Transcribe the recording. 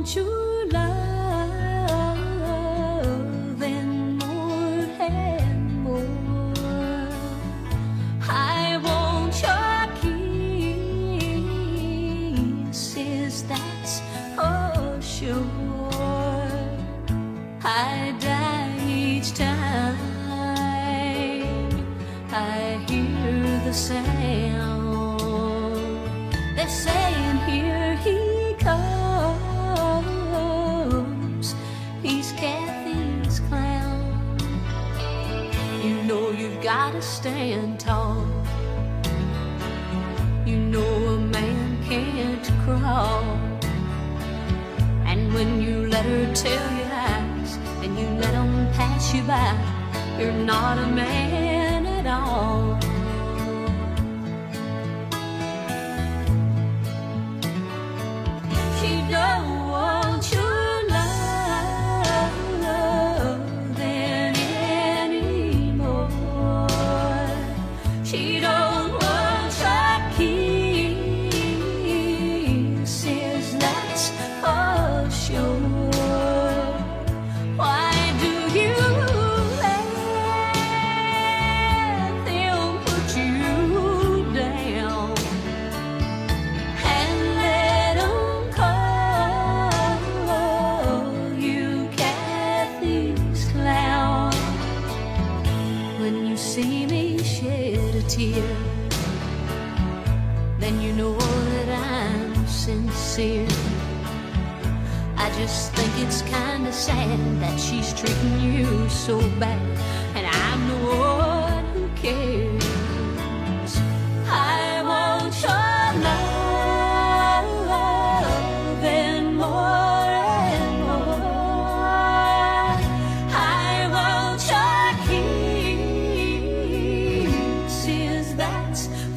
want your love and more and more. I want your kisses, that's for sure. I die each time I hear the sound. They're saying, know you've got to stand tall. You know a man can't crawl. And when you let her tell you lies and you let them pass you by, you're not a man at all. See me shed a tear, then you know that I'm sincere. I just think it's kinda sad that she's treating you so bad, and I'm the